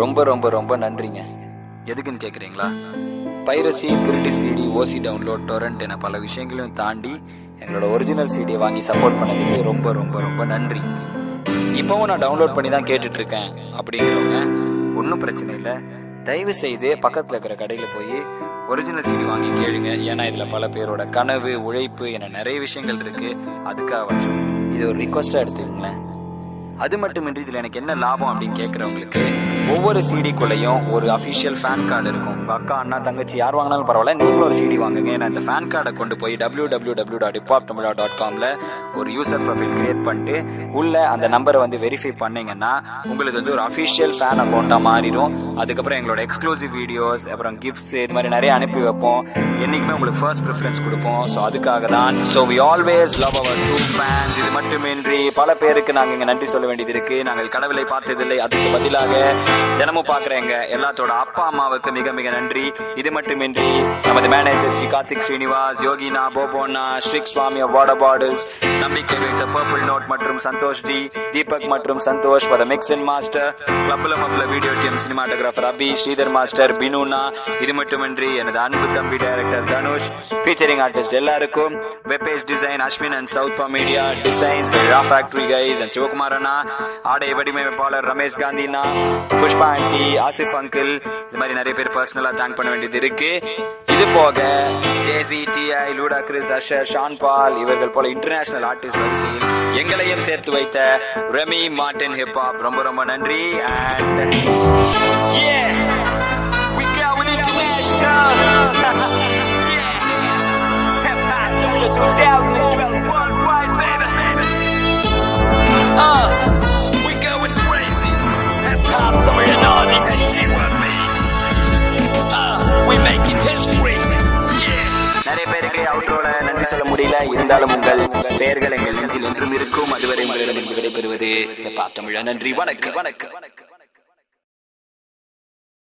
ரொம்ப ரொம்ப ரொம்ப நன்றிங்க. எதுக்குன்னு கேட்குறீங்களா பைரசி திருட்டு சிடி ஓசி டவுன்லோட் டொரண்ட் என பல விஷயங்களையும் தாண்டி எங்களோட ஒரிஜினல் சிடியை வாங்கி சப்போர்ட் பண்ணதுக்கு ரொம்ப ரொம்ப ரொம்ப நன்றி. இப்போவும் நான் டவுன்லோட் பண்ணி தான் கேட்டுட்ருக்கேன் அப்படிங்கிறவங்க ஒன்றும் பிரச்சனை இல்லை. தயவு செய்து பக்கத்தில் இருக்கிற கடையில் போய் ஒரிஜினல் சிடி வாங்கி கேளுங்க. ஏன்னா இதில் பல பேரோட கனவு உழைப்பு என நிறைய விஷயங்கள் இருக்குது அதுக்காக வச்சோம். இது ஒரு ரிக்வஸ்ட்டாக எடுத்துக்கங்களேன். அது மட்டுமின்றி இதில் எனக்கு என்ன லாபம் அப்படின்னு கேட்குறவங்களுக்கு ஒவ்வொரு சிடிக்குள்ளேயும் ஒரு அஃபிஷியல் ஃபேன் கார்டு இருக்கும். உங்கள் அக்கா அண்ணா தங்கச்சி யார் வாங்கினாலும் பரவாயில்ல நீங்களும் ஒரு சிடி வாங்குங்க. ஏன்னா இந்த ஃபேன் கார்டை கொண்டு போய் W W W dot hiphop Tamizha dot காமில் ஒரு யூசர் ப்ரொஃபைல் கிரியேட் பண்ணிட்டு உள்ள அந்த நம்பரை வந்து வெரிஃபை பண்ணீங்கன்னா உங்களுக்கு வந்து ஒரு அஃபிஷியல் ஃபேன் அக்கௌண்ட்டாக மாறிடும். அதுக்கப்புறம் எங்களோட எக்ஸ்க்ளூசிவ் வீடியோஸ் அப்புறம் கிஃப்ட்ஸ் இது மாதிரி நிறைய அனுப்பி வைப்போம். என்றைக்குமே உங்களுக்கு ஃபர்ஸ்ட் ப்ரிஃபரன்ஸ் கொடுப்போம். ஸோ அதுக்காக தான் so we always love our true fans இது மட்டுமின்றி பல பேருக்கு நாங்கள் இங்கே நன்றி சொல்ல வேண்டியது இருக்கு. நாங்கள் கடவுளை பார்த்ததில்லை. அதுக்கு பதிலாக தினமும் பார்க்குறேங்க. எல்லாத்தோட அப்பா அம்மாவுக்கு மிக மிக நன்றி. இது மட்டுமின்றி நமது மேனேஜர் ஸ்ரீ கார்த்திக் ஸ்ரீனிவாஸ் யோகினா போபோனா ஸ்ரீக் சுவாமி வாட்டர் பாட்டில்ஸ் நம்பிக்கை வைத்த பர்பிள் நோட் மற்றும் சந்தோஷ் டி தீபக் மற்றும் Santhosh for mix and master கிளப்ல மப்ல video team cinematographer Abi Sridhar master பினுனா இது மட்டுமின்றி எனது அன்பு தம்பி டைரக்டர் தனுஷ் ஃபீச்சரிங் ஆர்டிஸ்ட் எல்லாருக்கும் webpage design Ashwin and South media designs raw factory guys and Sivakumar அண்ணா ஆடை வடிவமைப்பாளர் ரமேஷ் காந்தினா? புஷ்பா ஆண்டி ஆசிஃப் அங்கிள் இது மாதிரி நிறைய பேர் பர்சனலா தேங்க் பண்ண வேண்டியது இருக்கு. இது போக ஜேசி டிஐ Ludacris Usher Sean Paul இவர்கள் போல இன்டர்நேஷனல் ஆர்டிஸ்ட் வரிசையில் எங்களையும் சேர்த்து வைத்த ரமி மார்டின் ஹிப்ஹாப் ரொம்ப ரொம்ப நன்றி. அண்ட் சொல்ல முடியல. இருந்தாலும் உங்கள் பெயர்கள் எங்கள் நெஞ்சில் என்றும் இருக்கும். அதுவரை உங்களிடம் இருந்து விடைபெறுவது பார்த்தமிழா நன்றி. வணக்கம் வணக்கம் வணக்கம்.